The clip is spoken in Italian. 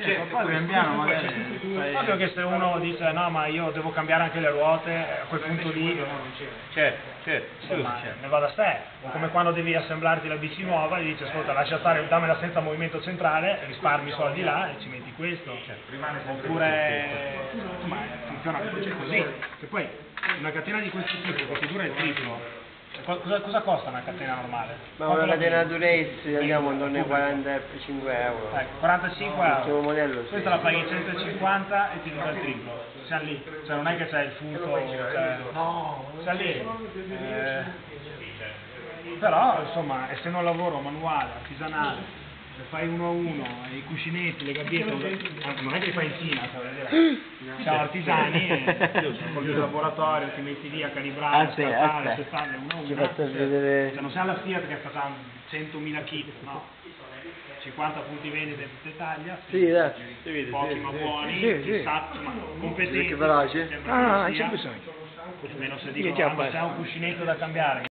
Certo, poi pian piano magari fai- Ovvio che se uno dice no ma io devo cambiare anche le ruote, a quel punto lì Certo, certo, insomma, certo. ne va da sé. O come quando devi assemblarti la bici nuova e dici ascolta lascia stare, dammela senza movimento centrale, risparmi i soldi là e ci metti questo. Oppure insomma funziona così. Che poi una catena di questo tipo che ti dura il triplo, cosa, cosa costa una catena normale? Ma Quanto una catena durezza andiamo intorno ai 45 euro. Ecco, 45 L'ultimo euro. modello sì. Questa la paghi 150 e ti dura il triplo. Siamo lì. Cioè non è che c'è il funto. Cioè, no, siamo lì. Eh, però insomma, essendo un lavoro manuale, artigianale, se fai uno a uno, i cuscinetti, le gabbiette, anzi, non è che li fai in Cina, cioè, dire, siamo artigiani, e con il laboratorio ti metti lì a calibrare, Ah, sì, a scartare, a settarle uno a uno. vedere. Cioè non siamo alla Fiat che facciamo 100.000 kit, no. 50 punti vendita in tutta Italia, Sì, dai. pochi ma buoni, Sì, sì. insomma, competenti. Ah, c'è bisogno. Almeno se dicono, ah, ma c'è un cuscinetto da cambiare,